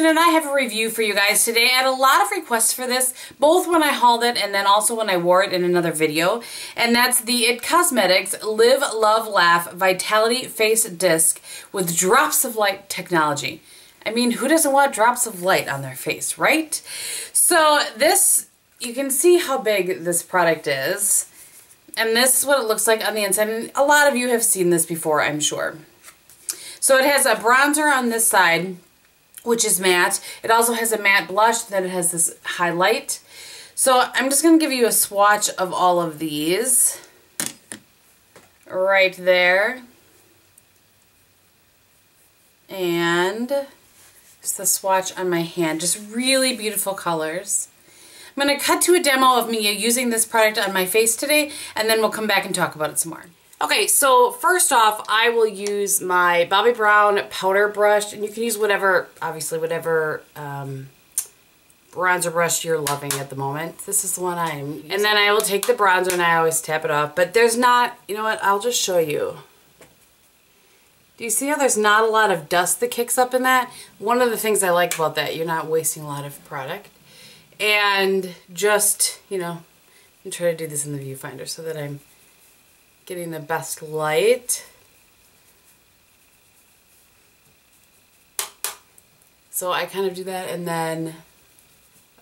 Kristin and I have a review for you guys today. I had a lot of requests for this, both when I hauled it and then also when I wore it in another video. And that's the IT Cosmetics Live, Love, Laugh Vitality Face Disc with Drops of Light technology. I mean, who doesn't want drops of light on their face, right? So this, you can see how big this product is. And this is what it looks like on the inside. And a lot of you have seen this before, I'm sure. So it has a bronzer on this side, which is matte. It also has a matte blush, then it has this highlight. So I'm just going to give you a swatch of all of these. Right there. And just the swatch on my hand. Just really beautiful colors. I'm going to cut to a demo of me using this product on my face today, and then we'll come back and talk about it some more. Okay, so first off, I will use my Bobbi Brown powder brush, and you can use whatever, obviously, whatever um, bronzer brush you're loving at the moment. This is the one I'm using. And then I will take the bronzer and I always tap it off, but there's not, you know what, I'll just show you. Do you see how there's not a lot of dust that kicks up in that? One of the things I like about that, you're not wasting a lot of product. And just, you know, I'm try to do this in the viewfinder so that I'm getting the best light. So I kind of do that and then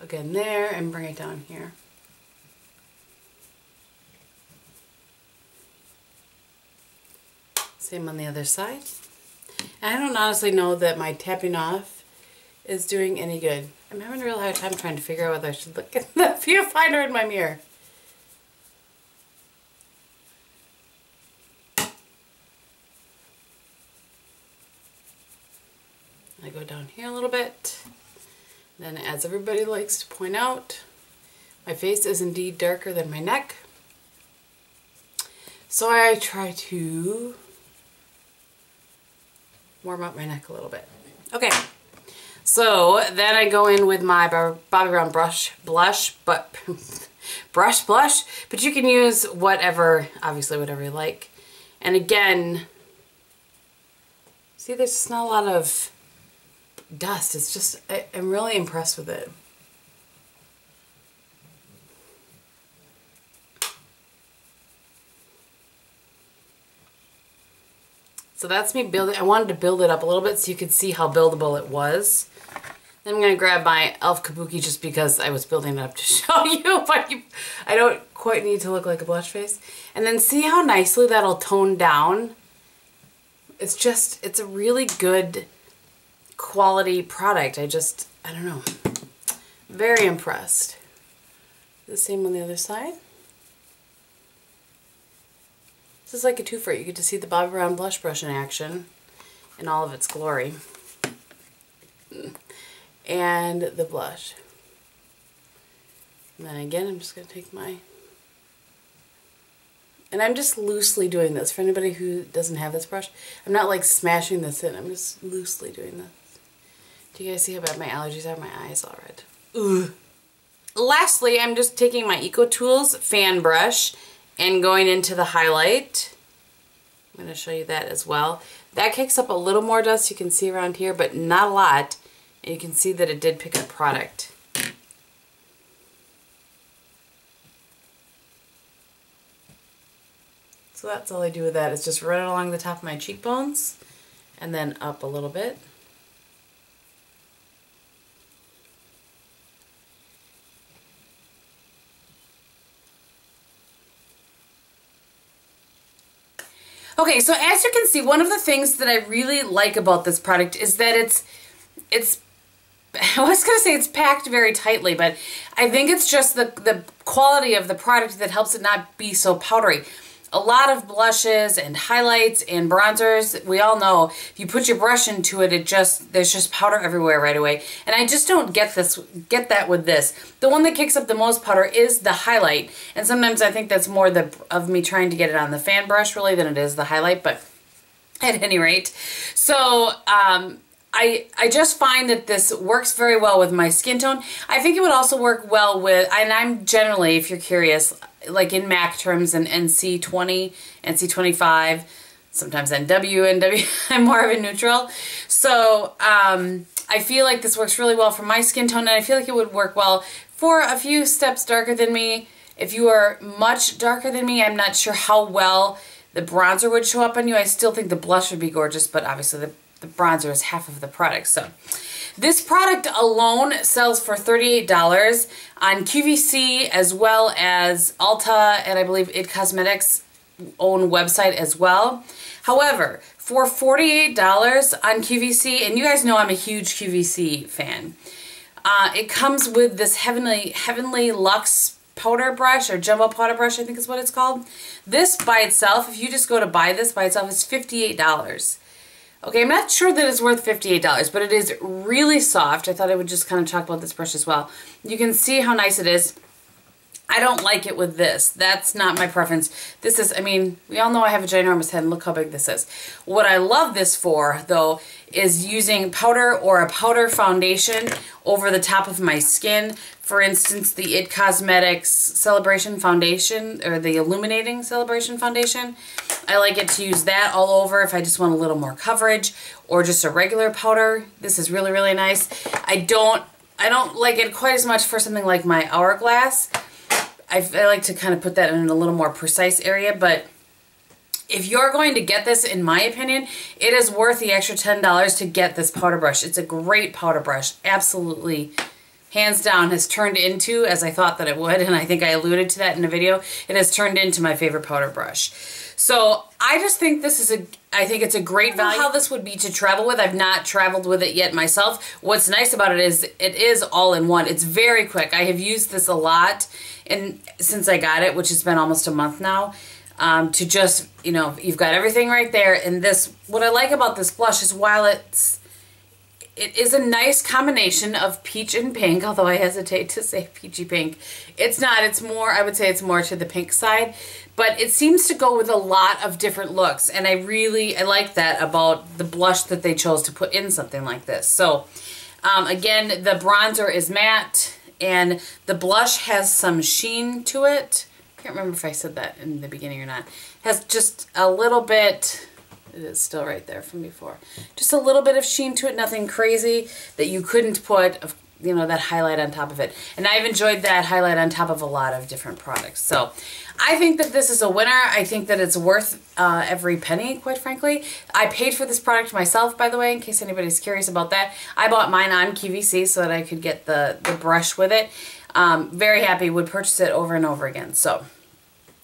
again there and bring it down here. Same on the other side. And I don't honestly know that my tapping off is doing any good. I'm having a real hard time trying to figure out whether I should look at the viewfinder in my mirror. I go down here a little bit. Then as everybody likes to point out, my face is indeed darker than my neck. So I try to warm up my neck a little bit. Okay, so then I go in with my Bobbi Brown brush blush, but brush blush, but you can use whatever, obviously whatever you like. And again, see there's just not a lot of dust. It's just, I, I'm really impressed with it. So that's me building. I wanted to build it up a little bit so you could see how buildable it was. Then I'm going to grab my e.l.f. Kabuki just because I was building it up to show you, but you, I don't quite need to look like a blush face. And then see how nicely that'll tone down? It's just, it's a really good quality product. I just, I don't know. Very impressed. The same on the other side. This is like a twofer. You get to see the Bobbi Brown blush brush in action in all of its glory. And the blush. And then again, I'm just going to take my... And I'm just loosely doing this. For anybody who doesn't have this brush, I'm not like smashing this in. I'm just loosely doing this. Do you guys see how bad my allergies are? My eyes all red. Ugh. Lastly, I'm just taking my EcoTools fan brush and going into the highlight. I'm going to show you that as well. That kicks up a little more dust you can see around here, but not a lot. And you can see that it did pick up product. So that's all I do with that is just run it along the top of my cheekbones and then up a little bit. Okay, so as you can see, one of the things that I really like about this product is that it's, it's, I was going to say it's packed very tightly, but I think it's just the, the quality of the product that helps it not be so powdery a lot of blushes and highlights and bronzers. We all know if you put your brush into it, it just there's just powder everywhere right away. And I just don't get this get that with this. The one that kicks up the most powder is the highlight. And sometimes I think that's more the of me trying to get it on the fan brush really than it is the highlight, but at any rate. So um, I, I just find that this works very well with my skin tone. I think it would also work well with, and I'm generally, if you're curious, like in MAC terms an NC20, NC25, sometimes NW and W. I'm more of a neutral. So um, I feel like this works really well for my skin tone and I feel like it would work well for a few steps darker than me. If you are much darker than me, I'm not sure how well the bronzer would show up on you. I still think the blush would be gorgeous, but obviously the, the bronzer is half of the product. So this product alone sells for $38 on QVC as well as Ulta and I believe IT Cosmetics own website as well. However, for $48 on QVC, and you guys know I'm a huge QVC fan, uh, it comes with this Heavenly, Heavenly Luxe powder brush or jumbo powder brush, I think is what it's called. This by itself, if you just go to buy this by itself, is $58. Okay, I'm not sure that it's worth $58, but it is really soft. I thought I would just kind of talk about this brush as well. You can see how nice it is. I don't like it with this. That's not my preference. This is, I mean, we all know I have a ginormous head and look how big this is. What I love this for, though, is using powder or a powder foundation over the top of my skin. For instance, the IT Cosmetics Celebration Foundation, or the Illuminating Celebration Foundation. I like it to use that all over if I just want a little more coverage, or just a regular powder. This is really, really nice. I don't, I don't like it quite as much for something like my Hourglass I, I like to kind of put that in a little more precise area, but if you're going to get this, in my opinion, it is worth the extra $10 to get this powder brush. It's a great powder brush. Absolutely, hands down, has turned into, as I thought that it would, and I think I alluded to that in a video, it has turned into my favorite powder brush. So I just think this is a, I think it's a great value. how this would be to travel with. I've not traveled with it yet myself. What's nice about it is it is all in one. It's very quick. I have used this a lot and since I got it, which has been almost a month now. Um, to just, you know, you've got everything right there. And this, what I like about this blush is while it's it is a nice combination of peach and pink, although I hesitate to say peachy pink. It's not, it's more, I would say it's more to the pink side, but it seems to go with a lot of different looks, and I really, I like that about the blush that they chose to put in something like this. So, um, again, the bronzer is matte, and the blush has some sheen to it. I can't remember if I said that in the beginning or not. Has just a little bit it is still right there from before. Just a little bit of sheen to it, nothing crazy that you couldn't put, you know, that highlight on top of it. And I've enjoyed that highlight on top of a lot of different products. So I think that this is a winner. I think that it's worth uh, every penny, quite frankly. I paid for this product myself, by the way, in case anybody's curious about that. I bought mine on QVC so that I could get the, the brush with it. Um, very happy, would purchase it over and over again. So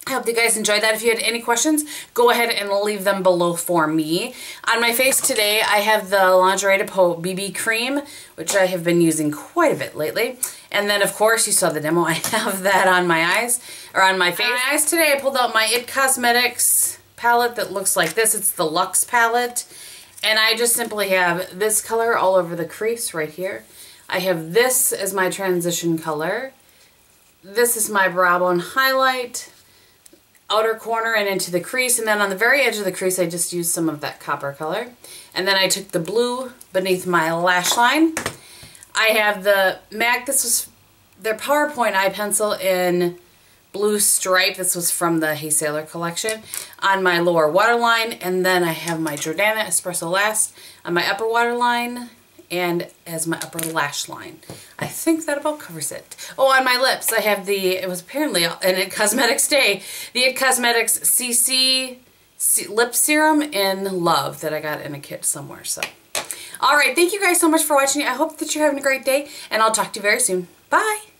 I hope you guys enjoyed that. If you had any questions, go ahead and leave them below for me. On my face today, I have the Lingerie de Peau BB Cream, which I have been using quite a bit lately. And then, of course, you saw the demo. I have that on my eyes, or on my face. On my eyes today, I pulled out my IT Cosmetics palette that looks like this. It's the Luxe palette. And I just simply have this color all over the crease right here. I have this as my transition color. This is my brow bone highlight outer corner and into the crease and then on the very edge of the crease I just used some of that copper color. And then I took the blue beneath my lash line. I have the MAC, this was their PowerPoint eye pencil in blue stripe, this was from the Hey Sailor collection, on my lower waterline. And then I have my Jordana Espresso Last on my upper waterline and as my upper lash line. I think that about covers it. Oh, on my lips, I have the, it was apparently an It Cosmetics Day, the It Cosmetics CC Lip Serum in Love that I got in a kit somewhere, so. All right, thank you guys so much for watching. I hope that you're having a great day, and I'll talk to you very soon. Bye!